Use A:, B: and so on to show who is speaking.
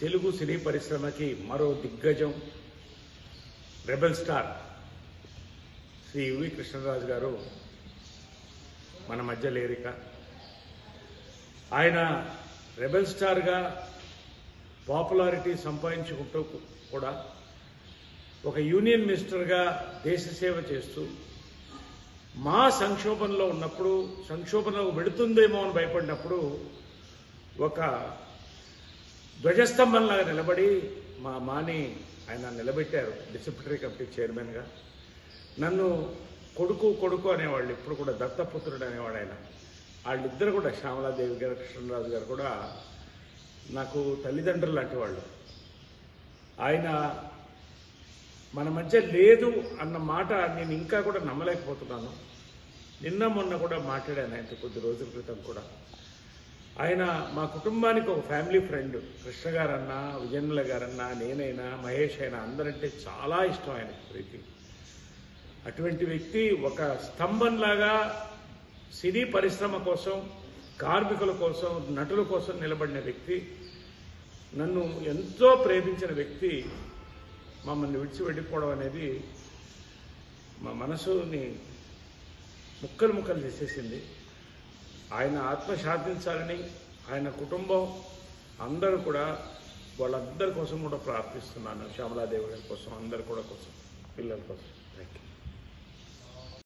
A: తెలుగు సినీ పరిశ్రమకి మరో దిగ్గజం రెబల్ స్టార్ శ్రీ యువి కృష్ణరాజు గారు మన మధ్య లేరిక ఆయన రెబల్ స్టార్గా పాపులారిటీ సంపాదించుకుంటూ కూడా ఒక యూనియన్ మినిస్టర్గా దేశ సేవ చేస్తూ మా సంక్షోభంలో ఉన్నప్పుడు సంక్షోభంలో వెడుతుందేమో అని భయపడినప్పుడు ఒక ధ్వజస్తంభంలాగా నిలబడి మా మాని ఆయన నిలబెట్టారు డిసిప్లినరీ కమిటీ చైర్మన్గా. నన్ను కొడుకు కొడుకు అనేవాళ్ళు ఇప్పుడు కూడా దత్తపుత్రుడు అనేవాడు ఆయన. వాళ్ళిద్దరు కూడా శ్యామలాదేవి గారు కృష్ణరాజు గారు కూడా నాకు తల్లిదండ్రులు లాంటి వాళ్ళు. ఆయన మన మధ్య లేదు అన్న మాట నేను ఇంకా కూడా నమ్మలేకపోతున్నాను. నిన్న మొన్న కూడా మాట్లాడాను ఆయనతో కొద్ది రోజుల క్రితం కూడా. ఆయన మా కుటుంబానికి ఒక ఫ్యామిలీ ఫ్రెండ్ కృష్ణ గారన్నా విజయన్ల గారన్నా నేనైనా మహేష్ అయినా అందరంటే చాలా ఇష్టం ఆయన ప్రీతి. అటువంటి వ్యక్తి ఒక స్తంభంలాగా సినీ పరిశ్రమ కోసం కార్మికుల కోసం నటుల కోసం నిలబడిన వ్యక్తి. నన్ను ఎంతో ప్రేమించిన వ్యక్తి. మమ్మల్ని విడిచి వెళ్ళిపోవడం అనేది మా మనసుని ముక్కలు ముక్కలు చేసేసింది. ఆయన ఆత్మ శాంతించాలని ఆయన కుటుంబం అందరూ కూడా వాళ్ళందరి కోసం కూడా ప్రార్థిస్తున్నాను. శ్యామలాదేవి గారి కోసం అందరు కూడా కోసం పిల్లల కోసం. Thank you